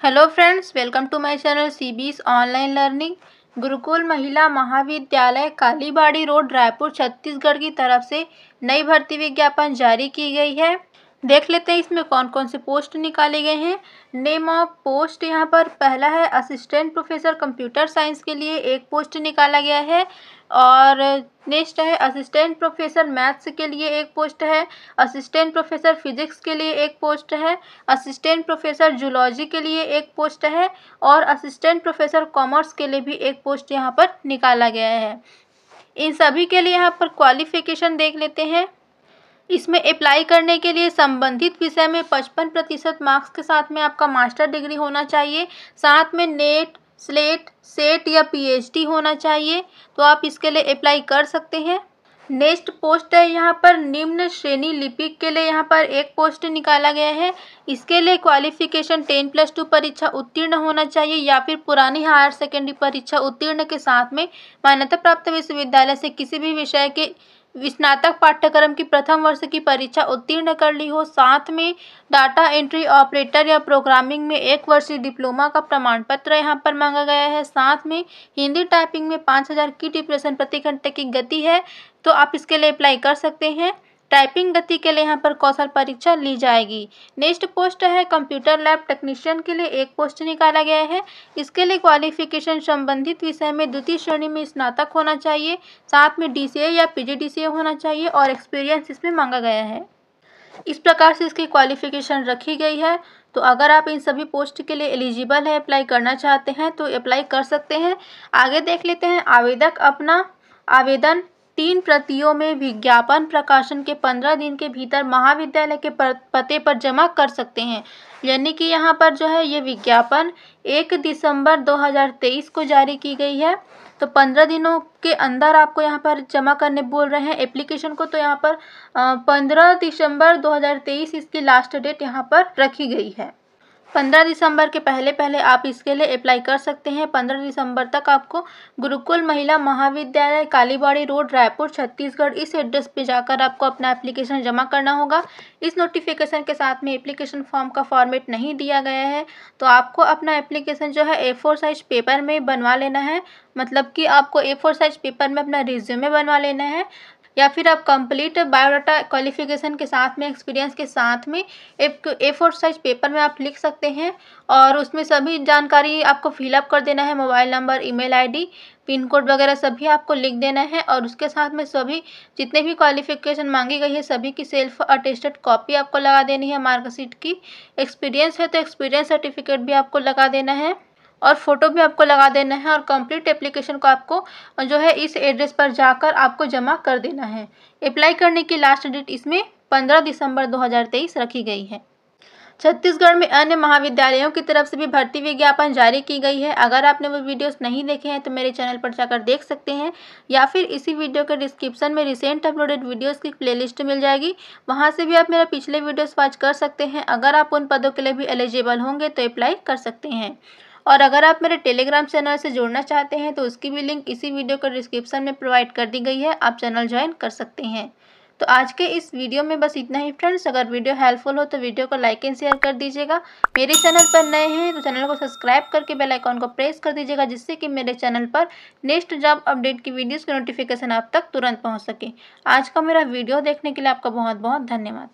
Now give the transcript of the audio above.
Hello friends welcome to my channel CBS online learning Gurukul Mahila Mahavidyalaya Kalibari road, Raipur, Chhattisgarh की तरफ़ से नई भर्ती विज्ञापन जारी की गई है। देख लेते हैं इसमें कौन कौन से पोस्ट निकाले गए हैं। नेम ऑफ़ पोस्ट यहाँ पर पहला है असिस्टेंट प्रोफेसर कंप्यूटर साइंस के लिए एक पोस्ट निकाला गया है। और नेक्स्ट है असिस्टेंट प्रोफेसर मैथ्स के लिए एक पोस्ट है। असिस्टेंट प्रोफेसर फिजिक्स के लिए एक पोस्ट है। असिस्टेंट प्रोफेसर जूलॉजी के लिए एक पोस्ट है। और असिस्टेंट प्रोफेसर कॉमर्स के लिए भी एक पोस्ट यहाँ पर निकाला गया है। इन सभी के लिए यहाँ पर क्वालिफिकेशन देख लेते हैं। इसमें अप्लाई करने के लिए संबंधित विषय में पचपन प्रतिशत मार्क्स के साथ में आपका मास्टर डिग्री होना चाहिए। साथ में नेट स्लेट सेट या पीएचडी होना चाहिए। तो आप इसके लिए अप्लाई कर सकते हैं। नेक्स्ट पोस्ट है, यहाँ पर निम्न श्रेणी लिपिक के लिए यहाँ पर एक पोस्ट निकाला गया है। इसके लिए क्वालिफिकेशन टेन प्लस टू परीक्षा उत्तीर्ण होना चाहिए या फिर पुरानी हायर सेकेंडरी परीक्षा उत्तीर्ण के साथ में मान्यता प्राप्त विश्वविद्यालय से किसी भी विषय के स्नातक पाठ्यक्रम की प्रथम वर्ष की परीक्षा उत्तीर्ण कर ली हो। साथ में डाटा एंट्री ऑपरेटर या प्रोग्रामिंग में एक वर्षीय डिप्लोमा का प्रमाण पत्र यहाँ पर मांगा गया है। साथ में हिंदी टाइपिंग में पाँच हज़ार की डिप्रेशन प्रति घंटे की गति है तो आप इसके लिए अप्लाई कर सकते हैं। टाइपिंग गति के लिए यहाँ पर कौशल परीक्षा ली जाएगी। नेक्स्ट पोस्ट है, कंप्यूटर लैब टेक्नीशियन के लिए एक पोस्ट निकाला गया है। इसके लिए क्वालिफिकेशन संबंधित विषय में द्वितीय श्रेणी में स्नातक होना चाहिए, साथ में डीसीए या पीजीडीसीए होना चाहिए और एक्सपीरियंस इसमें मांगा गया है। इस प्रकार से इसकी क्वालिफिकेशन रखी गई है। तो अगर आप इन सभी पोस्ट के लिए एलिजिबल है अप्लाई करना चाहते हैं तो अप्लाई कर सकते हैं। आगे देख लेते हैं, आवेदक अपना आवेदन तीन प्रतियों में विज्ञापन प्रकाशन के पंद्रह दिन के भीतर महाविद्यालय के पते पर जमा कर सकते हैं। यानी कि यहाँ पर जो है, ये विज्ञापन एक दिसंबर 2023 को जारी की गई है। तो पंद्रह दिनों के अंदर आपको यहाँ पर जमा करने बोल रहे हैं। एप्लीकेशन को तो यहाँ पर पंद्रह दिसंबर 2023 इसकी लास्ट डेट यहाँ पर रखी गई है। पंद्रह दिसंबर के पहले पहले आप इसके लिए अप्लाई कर सकते हैं। पंद्रह दिसंबर तक आपको गुरुकुल महिला महाविद्यालय, कालीबाड़ी रोड, रायपुर, छत्तीसगढ़, इस एड्रेस पे जाकर आपको अपना एप्लीकेशन जमा करना होगा। इस नोटिफिकेशन के साथ में एप्लीकेशन फॉर्म का फॉर्मेट नहीं दिया गया है। तो आपको अपना एप्लीकेशन जो है ए साइज़ पेपर में बनवा लेना है। मतलब कि आपको ए साइज़ पेपर में अपना रिज्यूमे बनवा लेना है। या फिर आप कंप्लीट बायोडाटा क्वालिफिकेशन के साथ में एक्सपीरियंस के साथ में, एक ए फोर साइज़ पेपर में आप लिख सकते हैं और उसमें सभी जानकारी आपको फिलअप कर देना है mobile number email ID pin code वगैरह सभी आपको लिख देना है और उसके साथ में सभी जितने भी क्वालिफिकेशन मांगी गई है, सभी की सेल्फ अटेस्टेड कॉपी आपको लगा देनी है मार्कशीट की। एक्सपीरियंस है तो एक्सपीरियंस सर्टिफिकेट भी आपको लगा देना है। और फ़ोटो भी आपको लगा देना है और कंप्लीट एप्लीकेशन को आपको जो है इस एड्रेस पर जाकर आपको जमा कर देना है। अप्लाई करने की लास्ट डेट इसमें पंद्रह दिसंबर 2023 रखी गई है। छत्तीसगढ़ में अन्य महाविद्यालयों की तरफ़ से भी भर्ती विज्ञापन जारी की गई है। अगर आपने वो वीडियोस नहीं देखे हैं तो मेरे चैनल पर जाकर देख सकते हैं या फिर इसी वीडियो के डिस्क्रिप्शन में रिसेंट अपलोडेड वीडियोस की प्लेलिस्ट मिल जाएगी। वहाँ से भी आप मेरा पिछले वीडियोस वॉच कर सकते हैं। अगर आप उन पदों के लिए भी एलिजिबल होंगे तो अप्लाई कर सकते हैं। और अगर आप मेरे टेलीग्राम चैनल से जुड़ना चाहते हैं तो उसकी भी लिंक इसी वीडियो के डिस्क्रिप्शन में प्रोवाइड कर दी गई है। आप चैनल ज्वाइन कर सकते हैं। तो आज के इस वीडियो में बस इतना ही फ्रेंड्स अगर वीडियो हेल्पफुल हो तो वीडियो को लाइक एंड शेयर कर दीजिएगा। मेरे चैनल पर नए हैं तो चैनल को सब्सक्राइब करके बेल आइकॉन को प्रेस कर दीजिएगा, जिससे कि मेरे चैनल पर नेक्स्ट जॉब अपडेट की वीडियोस की नोटिफिकेशन आप तक तुरंत पहुँच सके। आज का मेरा वीडियो देखने के लिए आपका बहुत बहुत धन्यवाद।